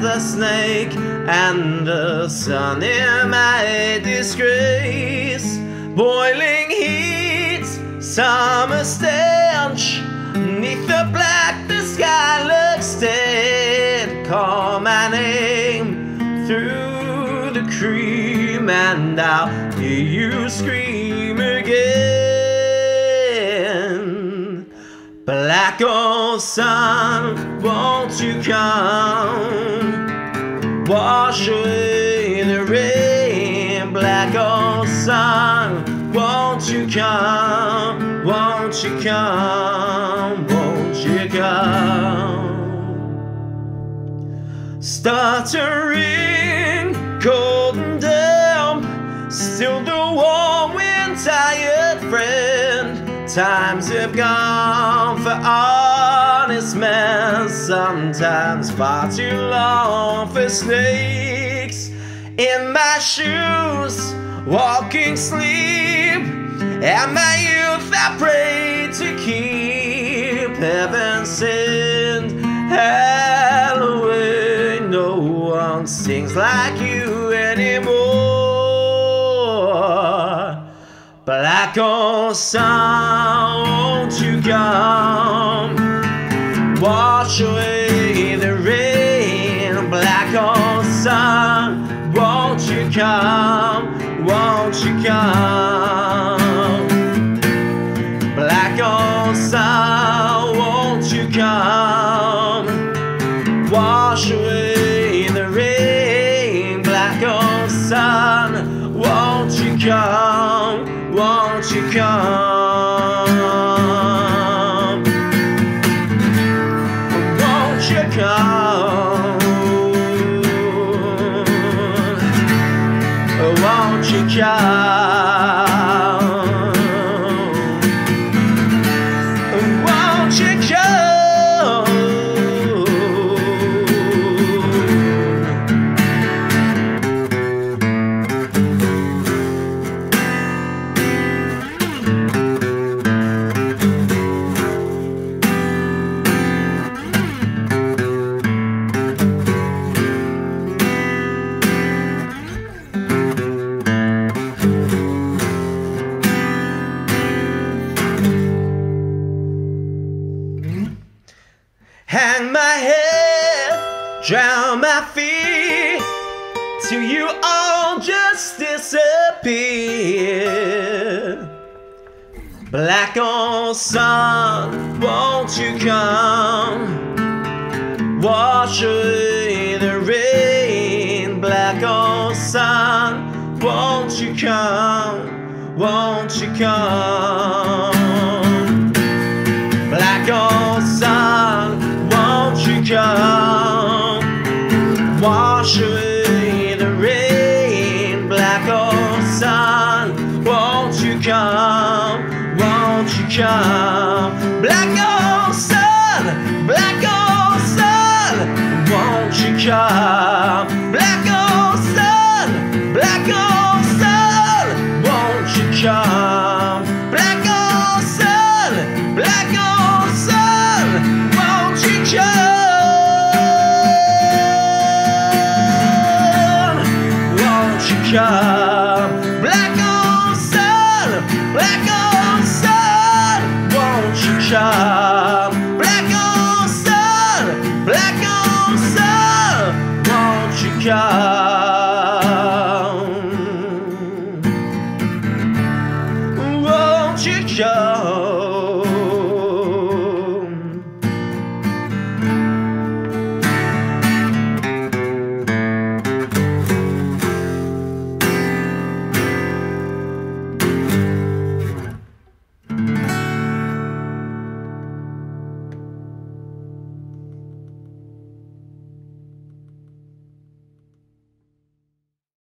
the snake, and the sun in my disgrace, boiling heat, summer stench, neath the black the sky looks dead. Call my name through the cream and I'll hear you scream again. Black hole sun, won't you come? Wash away the rain. Black hole sun, won't you come? Won't you come? Won't you come? Stuttering, Times have gone for honest men, sometimes far too long for snakes. In my shoes, walking sleep, and my youth I pray to keep. Heaven send Halloween, no one sings like you anymore. Sun, won't you come? Wash away the rain. Black hole sun, won't you come? Won't you come? Black old sun, won't you come? Wash away Won't you come? Won't you come? Hang my head, drown my feet, till you all just disappear. Black hole sun, won't you come? Wash away the rain. Black hole sun, won't you come? Won't you come? job. Black on sun, black on sun, won't you come? Black on sun, black on sun, won't you come? Won't you come?